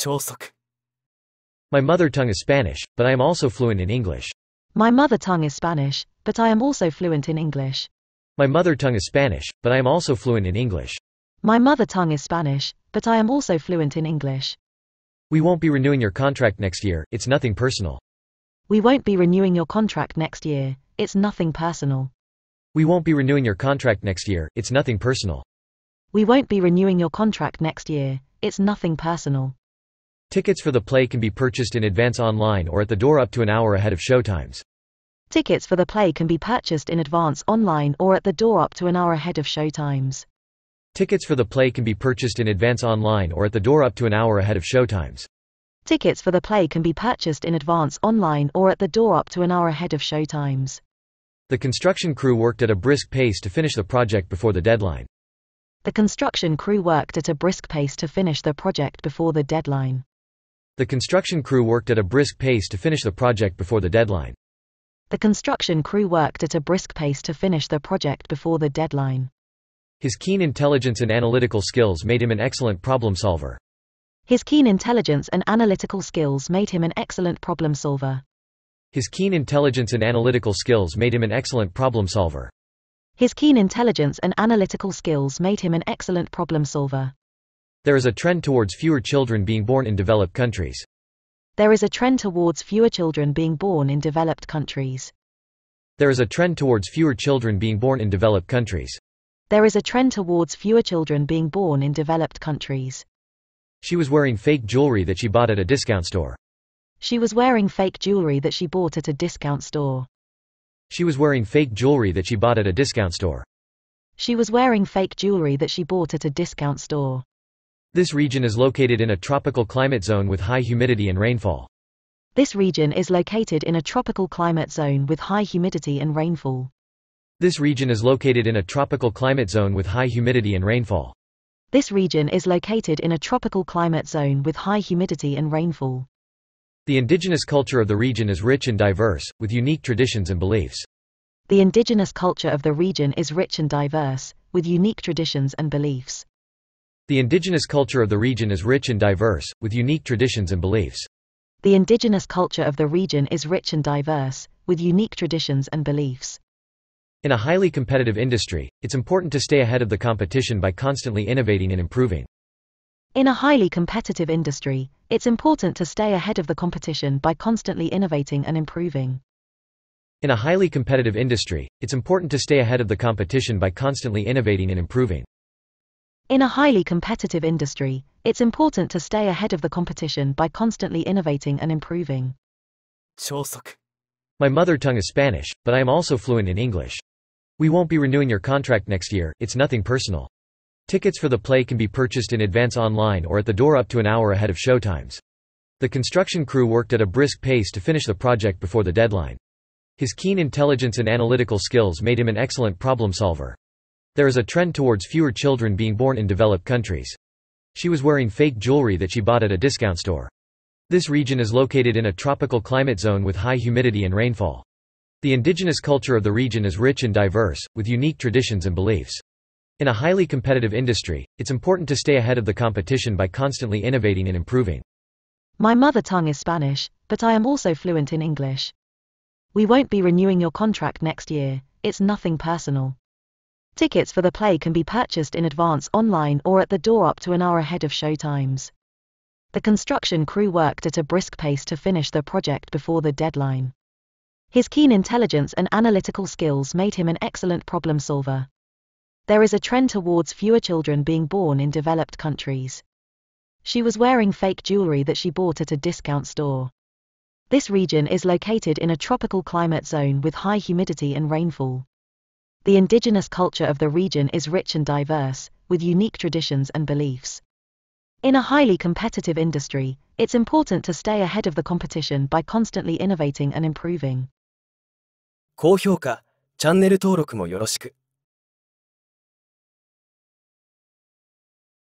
超速 My mother tongue is Spanish, but I am also fluent in English. My mother tongue is Spanish, but I am also fluent in English. My mother tongue is Spanish, but I am also fluent in English. My mother tongue is Spanish, but I am also fluent in English. We won't be renewing your contract next year, it's nothing personal. We won't be renewing your contract next year, it's nothing personal. We won't be renewing your contract next year, it's nothing personal. We won't be renewing your contract next year, it's nothing personal. Tickets for the play can be purchased in advance online or at the door up to an hour ahead of showtimes. Tickets for the play can be purchased in advance online or at the door up to an hour ahead of showtimes. Tickets for the play can be purchased in advance online or at the door up to an hour ahead of showtimes. Tickets for the play can be purchased in advance online or at the door up to an hour ahead of showtimes. The construction crew worked at a brisk pace to finish the project before the deadline. The construction crew worked at a brisk pace to finish the project before the deadline. The construction crew worked at a brisk pace to finish the project before the deadline. The construction crew worked at a brisk pace to finish the project before the deadline. His keen intelligence and analytical skills made him an excellent problem solver. His keen intelligence and analytical skills made him an excellent problem solver. His keen intelligence and analytical skills made him an excellent problem solver. His keen intelligence and analytical skills made him an excellent problem solver. There is a trend towards fewer children being born in developed countries. There is a trend towards fewer children being born in developed countries. There is a trend towards fewer children being born in developed countries. There is a trend towards fewer children being born in developed countries. She was wearing fake jewelry that she bought at a discount store. She was wearing fake jewelry that she bought at a discount store. She was wearing fake jewelry that she bought at a discount store. She was wearing fake jewelry that she bought at a discount store. This region is located in a tropical climate zone with high humidity and rainfall. This region is located in a tropical climate zone with high humidity and rainfall. This region is located in a tropical climate zone with high humidity and rainfall. This region is located in a tropical climate zone with high humidity and rainfall. The indigenous culture of the region is rich and diverse, with unique traditions and beliefs. The indigenous culture of the region is rich and diverse, with unique traditions and beliefs. The indigenous culture of the region is rich and diverse, with unique traditions and beliefs. The indigenous culture of the region is rich and diverse, with unique traditions and beliefs. In a highly competitive industry, it's important to stay ahead of the competition by constantly innovating and improving. In a highly competitive industry, it's important to stay ahead of the competition by constantly innovating and improving. In a highly competitive industry, it's important to stay ahead of the competition by constantly innovating and improving. In a highly competitive industry, it's important to stay ahead of the competition by constantly innovating and improving. My mother tongue is Spanish, but I am also fluent in English. We won't be renewing your contract next year, it's nothing personal. Tickets for the play can be purchased in advance online or at the door up to an hour ahead of showtimes. The construction crew worked at a brisk pace to finish the project before the deadline. His keen intelligence and analytical skills made him an excellent problem solver. There is a trend towards fewer children being born in developed countries. She was wearing fake jewelry that she bought at a discount store. This region is located in a tropical climate zone with high humidity and rainfall. The indigenous culture of the region is rich and diverse, with unique traditions and beliefs. In a highly competitive industry, it's important to stay ahead of the competition by constantly innovating and improving. My mother tongue is Spanish, but I am also fluent in English. We won't be renewing your contract next year, it's nothing personal. Tickets for the play can be purchased in advance online or at the door up to an hour ahead of showtimes. The construction crew worked at a brisk pace to finish the project before the deadline. His keen intelligence and analytical skills made him an excellent problem solver. There is a trend towards fewer children being born in developed countries. She was wearing fake jewelry that she bought at a discount store. This region is located in a tropical climate zone with high humidity and rainfall. The indigenous culture of the region is rich and diverse, with unique traditions and beliefs. In a highly competitive industry, it's important to stay ahead of the competition by constantly innovating and improving. 高評価チャンネル登録もよろしく